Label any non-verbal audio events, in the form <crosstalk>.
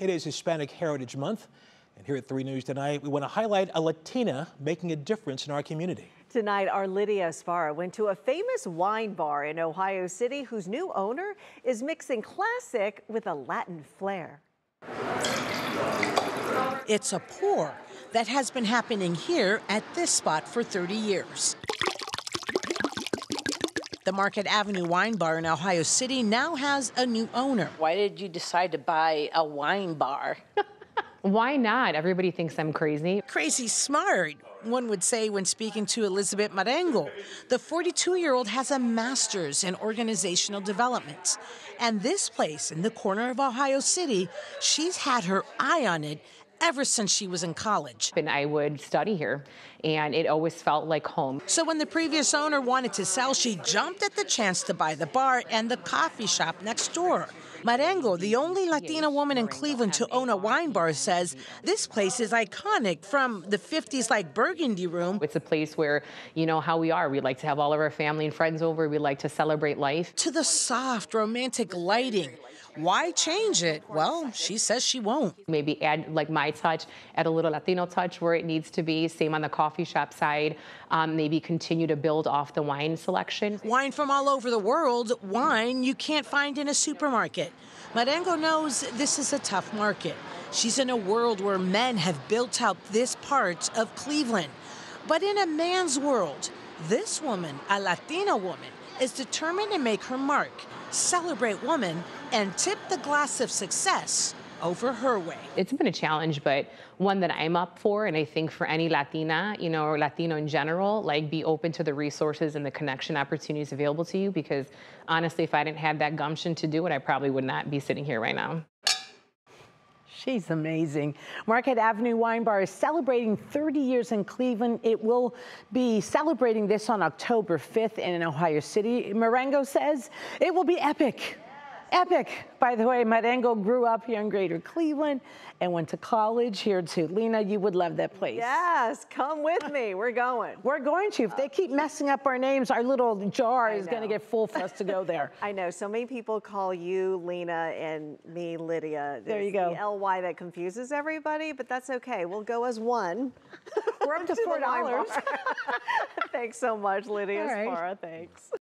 It is Hispanic Heritage Month. And here at 3 News tonight, we want to highlight a Latina making a difference in our community. Tonight, our Lydia Esparra went to a famous wine bar in Ohio City whose new owner is mixing classic with a Latin flair. It's a pour that has been happening here at this spot for 30 years. The Market Avenue Wine Bar in Ohio City now has a new owner. Why did you decide to buy a wine bar? <laughs> Why not? Everybody thinks I'm crazy. Crazy smart, one would say when speaking to Elizabeth Marengo. The 42 year old has a master's in organizational development. And this place in the corner of Ohio City, she's had her eye on it ever since she was in college. And I would study here, and it always felt like home. So when the previous owner wanted to sell, she jumped at the chance to buy the bar and the coffee shop next door. Marengo, the only Latina woman in Cleveland to own a wine bar, says this place is iconic from the 50s, like Burgundy Room. It's a place where, you know, how we are. We like to have all of our family and friends over. We like to celebrate life. To the soft, romantic lighting. Why change it? Well, she says she won't. Maybe add like my touch, add a little Latino touch where it needs to be. Same on the coffee shop side. Um, maybe continue to build off the wine selection. Wine from all over the world, wine you can't find in a supermarket. Marengo knows this is a tough market. She's in a world where men have built out this part of Cleveland. But in a man's world, this woman, a Latina woman, is determined to make her mark, celebrate woman, and tip the glass of success over her way. It's been a challenge, but one that I'm up for. And I think for any Latina, you know, or Latino in general, like be open to the resources and the connection opportunities available to you. Because honestly, if I didn't have that gumption to do it, I probably would not be sitting here right now. She's amazing. Market Avenue Wine Bar is celebrating 30 years in Cleveland. It will be celebrating this on October 5th in Ohio City. Marengo says it will be epic. Epic. By the way, Marengo grew up here in Greater Cleveland and went to college here too. Lena, you would love that place. Yes, come with me. We're going. <laughs> We're going to. If they keep messing up our names, our little jar is going to get full for us to go <laughs> there. I know. So many people call you Lena and me Lydia. There you go. The LY that confuses everybody, but that's okay. We'll go as one. <laughs> We're up to $4. Thanks so much, Lydia right. Esparra. Thanks.